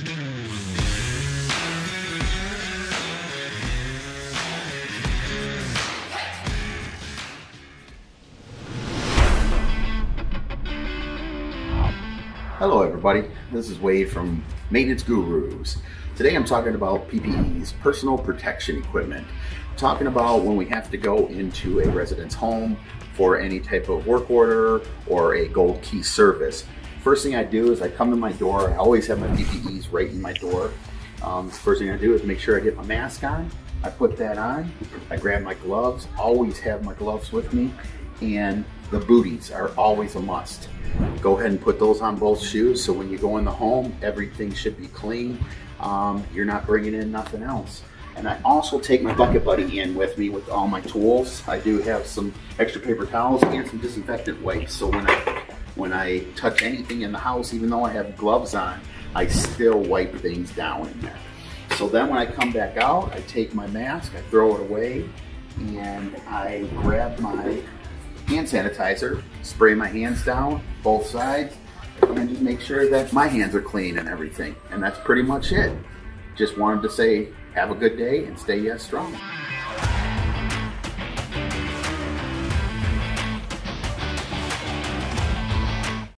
Hello everybody, this is Wade from Maintenance Gurus. Today I'm talking about PPEs, personal protection equipment. I'm talking about when we have to go into a resident's home for any type of work order or a gold key service. First thing I do is I come to my door, I always have my PPEs right in my door. Um, first thing I do is make sure I get my mask on, I put that on, I grab my gloves, always have my gloves with me, and the booties are always a must. Go ahead and put those on both shoes so when you go in the home, everything should be clean. Um, you're not bringing in nothing else. And I also take my bucket buddy in with me with all my tools. I do have some extra paper towels and some disinfectant wipes. So when I when I touch anything in the house, even though I have gloves on, I still wipe things down in there. So then when I come back out, I take my mask, I throw it away, and I grab my hand sanitizer, spray my hands down, both sides, and just make sure that my hands are clean and everything. And that's pretty much it. Just wanted to say, have a good day and stay yes strong.